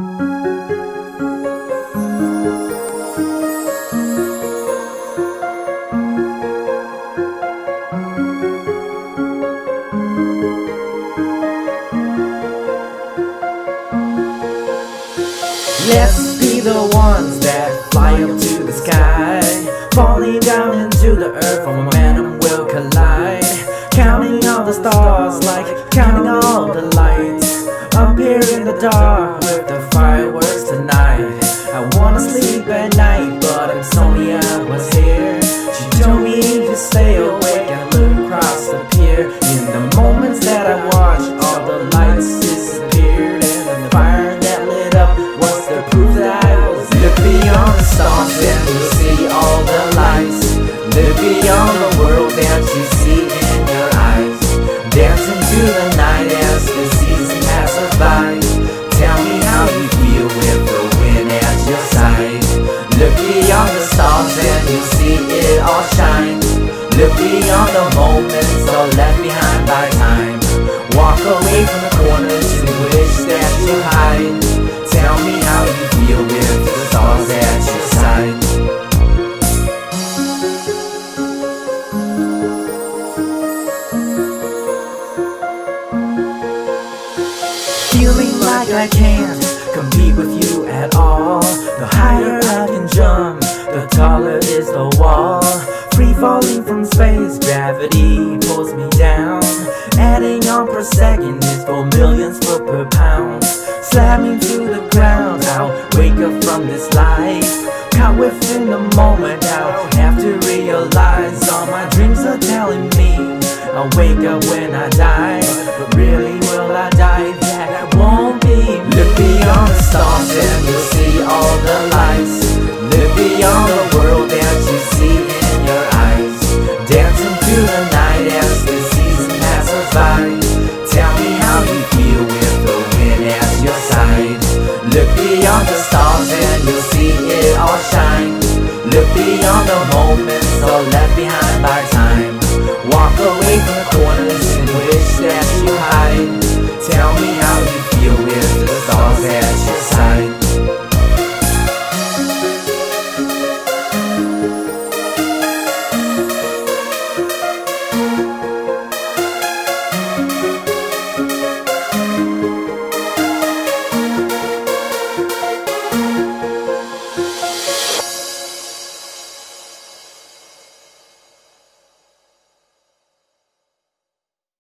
Let's be the ones that fly up to the sky. Falling down into the earth, for momentum will collide. Counting all the stars like counting all the lights Up here in the dark with the fireworks tonight. I wanna sleep at night, but insomnia was here. She told me to stay awake and look across the pier. In the moments that I watched, all the lights disappeared And the fire that lit up was the proof that I was Look beyond the stars and you'll see it all shine. Look beyond the moments all left behind by time. Walk away from the corners and wish that you hide. Tell me how you feel with the stars at your side Feeling like I can't compete with you at all. The gravity pulls me down Adding on per second is for millions foot per pound Slamming to the ground, I'll wake up from this life Caught within the moment, I'll have to realize All my dreams are telling me I'll wake up when I die But really will I die? That won't be me. Look beyond the stars and you'll see all the the stars and you'll see it all shine. Look beyond the moments all left behind by